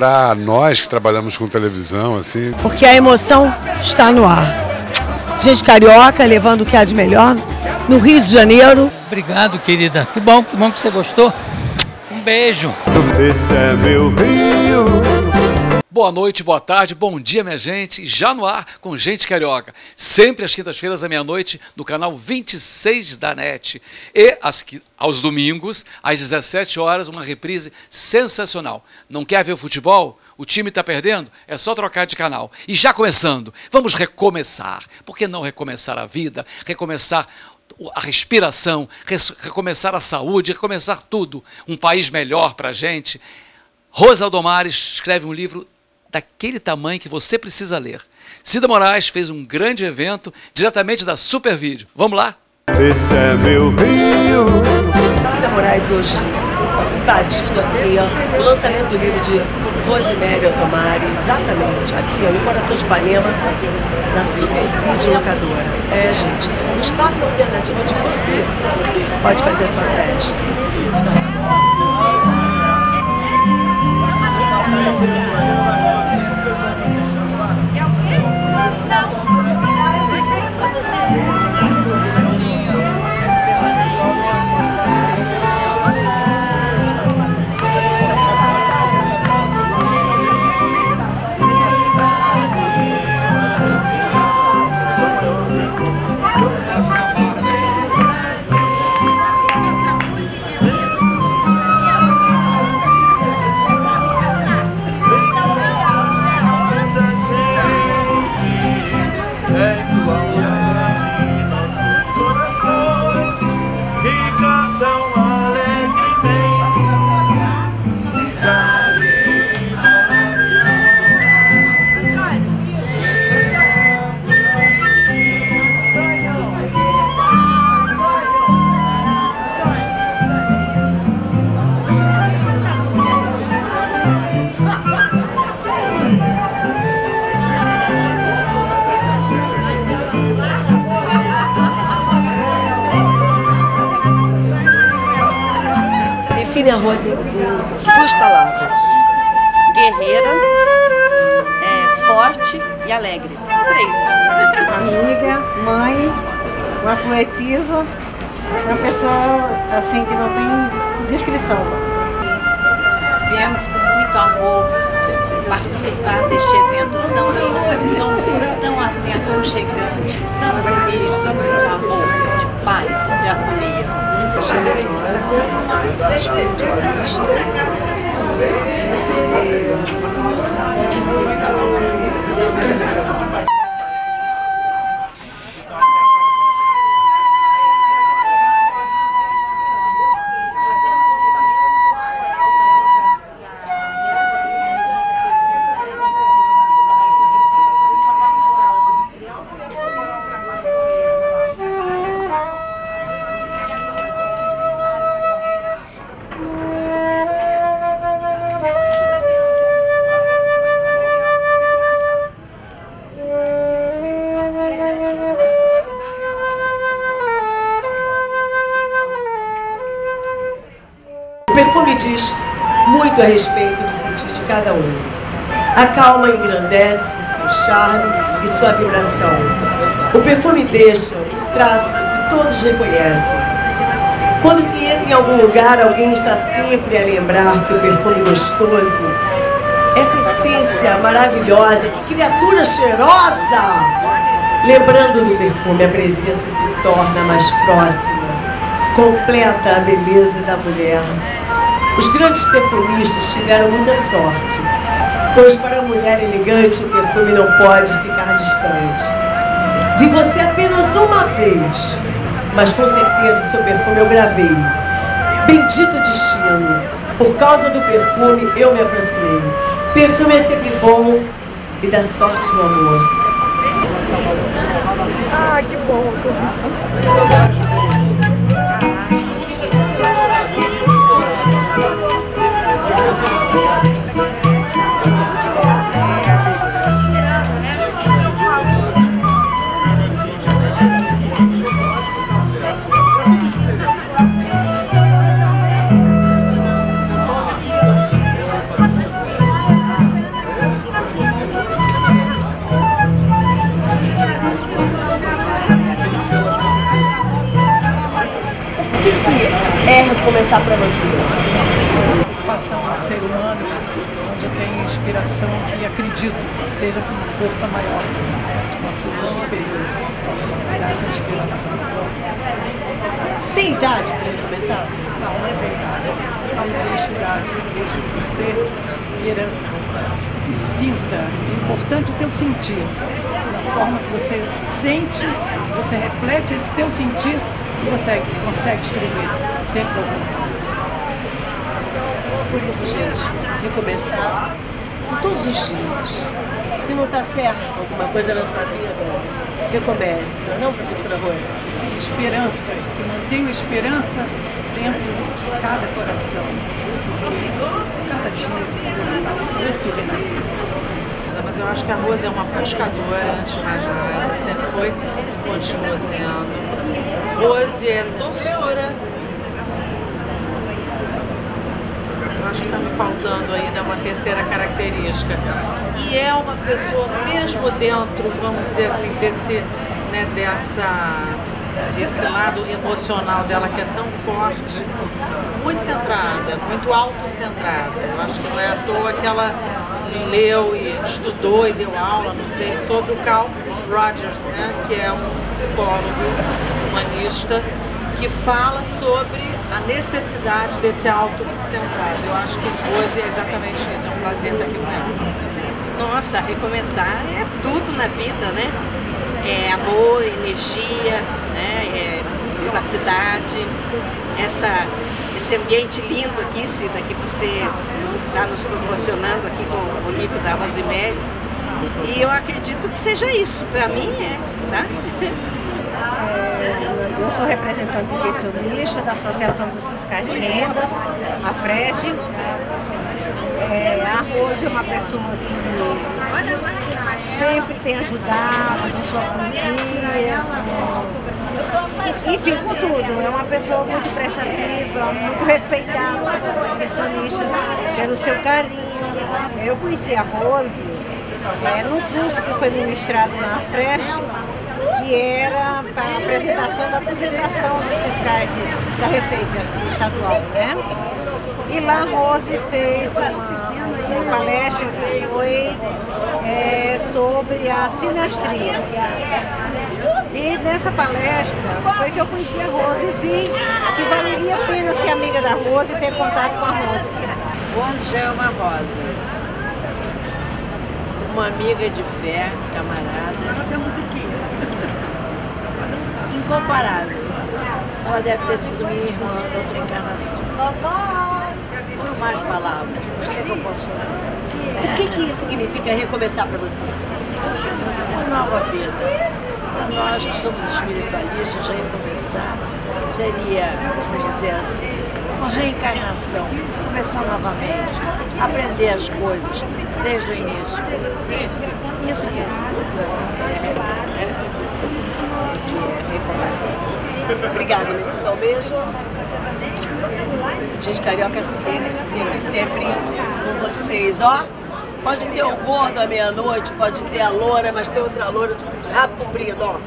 para nós que trabalhamos com televisão, assim. Porque a emoção está no ar. Gente carioca levando o que há de melhor no Rio de Janeiro. Obrigado, querida. Que bom, que bom que você gostou. Um beijo. Esse é meu Rio. Boa noite, boa tarde, bom dia, minha gente. Já no ar com Gente Carioca. Sempre às quintas-feiras à meia-noite no canal 26 da NET. E às, aos domingos, às 17 horas, uma reprise sensacional. Não quer ver o futebol? O time está perdendo? É só trocar de canal. E já começando, vamos recomeçar. Por que não recomeçar a vida? Recomeçar a respiração, recomeçar a saúde, recomeçar tudo. Um país melhor para a gente. Rosa Aldomares escreve um livro daquele tamanho que você precisa ler. Cida Moraes fez um grande evento diretamente da Super Vídeo. Vamos lá? Esse é meu Rio. Cida Moraes hoje invadindo aqui ó, o lançamento do livro de Rosemary Otomari, exatamente aqui ó, no coração de Ipanema, na Super Vídeo Locadora. É, gente, um espaço alternativo onde você pode fazer a sua festa. 那。Define a Rose em duas palavras? Guerreira, é, forte e alegre. Três, né? Amiga, mãe, uma poetisa, uma pessoa assim que não tem descrição. Viemos com muito amor participar deste evento tão lindo, respeito do sentir de cada um. A calma engrandece o seu charme e sua vibração. O perfume deixa um traço que todos reconhecem. Quando se entra em algum lugar, alguém está sempre a lembrar que o perfume gostoso, essa essência maravilhosa, que criatura cheirosa! Lembrando do perfume, a presença se torna mais próxima, completa a beleza da mulher. Os grandes perfumistas tiveram muita sorte, pois para a mulher elegante o perfume não pode ficar distante. Vi você apenas uma vez, mas com certeza seu perfume eu gravei. Bendito destino, por causa do perfume eu me aproximei. Perfume é sempre bom e dá sorte no amor. Ah, que bom! É recomeçar para você? Preocupação do ser humano, onde eu tenho inspiração que acredito que seja com uma força maior, uma força superior. Essa inspiração. Tem idade para recomeçar? Não, não tem idade. Não existe idade. Desde que você queira, que sinta. É importante o teu sentir. Da forma que você sente, você reflete esse teu sentir e você consegue escrever sempre alguma coisa. Por isso, gente, recomeçar são todos os dias. Se não está certo alguma coisa na sua vida, recomece, não é não, professora Rosa? Esperança, que mantenha esperança dentro de cada coração, porque cada dia poderá muito renascer. Mas eu acho que a Rose é uma pescadora, antes de mais nada, sempre foi, continua sendo. Rose é doçura. Eu acho que está me faltando ainda uma terceira característica. E é uma pessoa, mesmo dentro, vamos dizer assim, desse, né, dessa desse lado emocional dela que é tão forte, muito centrada, muito autocentrada. Eu acho que não é à toa que ela leu e estudou e deu aula, não sei, sobre o Carl Rogers, né, que é um psicólogo humanista que fala sobre a necessidade desse autocentrado. Eu acho que Rose é exatamente isso, é um prazer estar aqui com ela. Nossa, recomeçar é tudo na vida, né? É amor, energia, né? É essa, esse ambiente lindo aqui, Cida, que você está nos proporcionando aqui com o livro da Rosemary. E eu acredito que seja isso, para mim é, tá? É, eu sou representante pensionista da Associação dos Fiscais de Renda, a FREG. É, a Rose é uma pessoa que sempre tem ajudado com sua poesia. Enfim, com tudo. É uma pessoa muito prestativa, muito respeitada por todos os pensionistas, pelo seu carinho. Eu conheci a Rose é, num curso que foi ministrado na FRESH, que era para a apresentação da apresentação dos fiscais de, da Receita Estadual, né? E lá a Rose fez uma, uma palestra que foi é, sobre a sinastria. E nessa palestra foi que eu conheci a Rose e vi que valeria a pena ser amiga da Rose e ter contato com a Rose. Rose já é uma rosa. Uma amiga de fé, camarada. Até musiquinha. Incomparável. Ela deve ter sido minha irmã em outra encarnação. Por mais palavras. O que, é que eu posso fazer? O que, que significa recomeçar para você? Uma nova vida. Nós que somos espiritualistas, recomeçar seria, vamos dizer assim, uma reencarnação. Começar novamente, aprender as coisas desde o início. Isso que é, é, é, que é recomeçar. Obrigada, Messias. Beijo. Gente carioca sempre, sempre, sempre com vocês, ó. Pode ter o gordo à meia-noite, pode ter a loura, mas tem outra loura de rabo comprido, ó.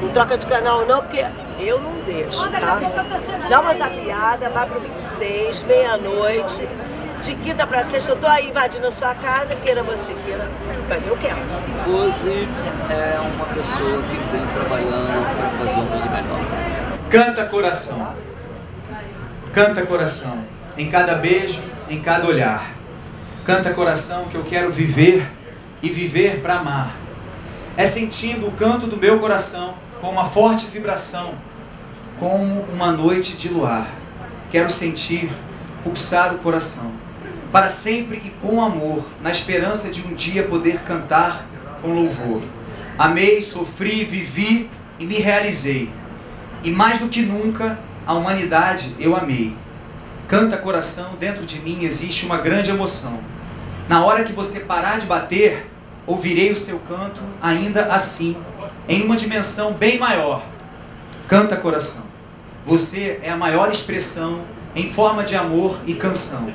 Não troca de canal não, porque eu não deixo, tá? Dá uma zapiada, vai pro 26, meia-noite. De quinta pra sexta, eu tô aí invadindo a sua casa, queira você queira, mas eu quero. Rose é uma pessoa que vem trabalhando para fazer um mundo melhor. Canta coração. Canta coração. Em cada beijo, em cada olhar. Canta coração que eu quero viver e viver para amar. É sentindo o canto do meu coração com uma forte vibração, como uma noite de luar. Quero sentir pulsar o coração, para sempre e com amor, na esperança de um dia poder cantar com louvor. Amei, sofri, vivi e me realizei. E mais do que nunca, a humanidade eu amei. Canta coração, dentro de mim existe uma grande emoção. Na hora que você parar de bater, ouvirei o seu canto ainda assim, em uma dimensão bem maior. Canta coração. Você é a maior expressão em forma de amor e canção.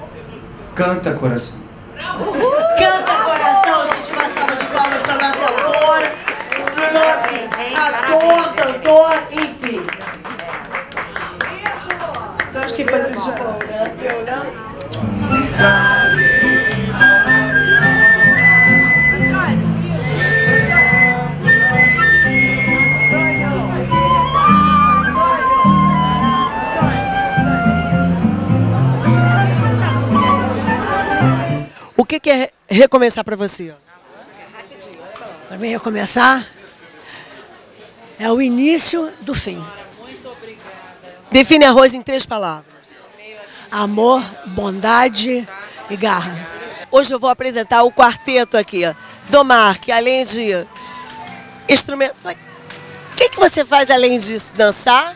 Canta coração. Canta coração, gente, uma salva de palmas para nossa autora, para o nosso ator, cantor, enfim. que foi de bom, né? Deu, né? Recomeçar para você? Para mim recomeçar é o início do fim. Define arroz em três palavras. Amor, bondade e garra. Hoje eu vou apresentar o quarteto aqui. Domar, que além de instrumento. O que, que você faz além disso? Dançar?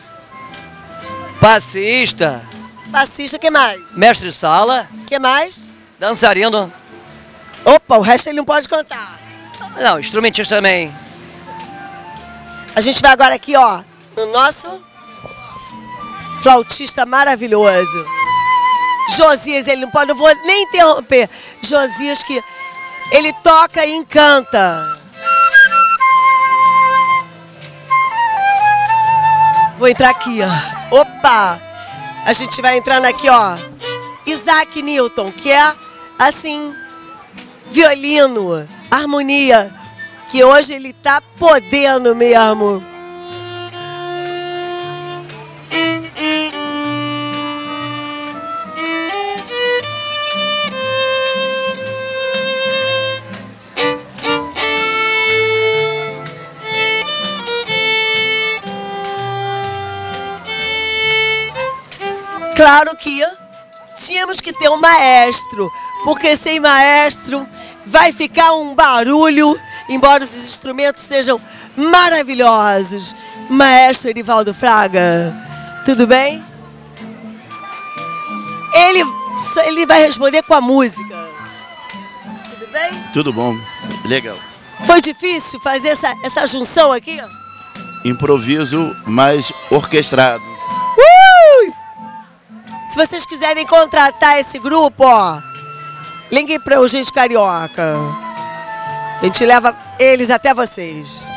Passista, Passista, o que mais? mestre de sala, O que mais? dançarino. Opa, o resto ele não pode contar. Não, instrumentista também. A gente vai agora aqui, ó, no nosso flautista maravilhoso. Josias, ele não pode, não vou nem interromper. Josias que ele toca e encanta. Vou entrar aqui, ó. Opa! A gente vai entrando aqui, ó. Isaac Newton, que é assim, violino, harmonia, que hoje ele tá podendo mesmo. Claro que tínhamos que ter um maestro, porque sem maestro vai ficar um barulho, embora os instrumentos sejam maravilhosos. Maestro Erivaldo Fraga, tudo bem? Ele, ele vai responder com a música. Tudo bem? Tudo bom, legal. Foi difícil fazer essa, essa junção aqui? Improviso mais orquestrado. Uh! Se vocês quiserem contratar esse grupo, ó, liguem para o Gente Carioca. A gente leva eles até vocês.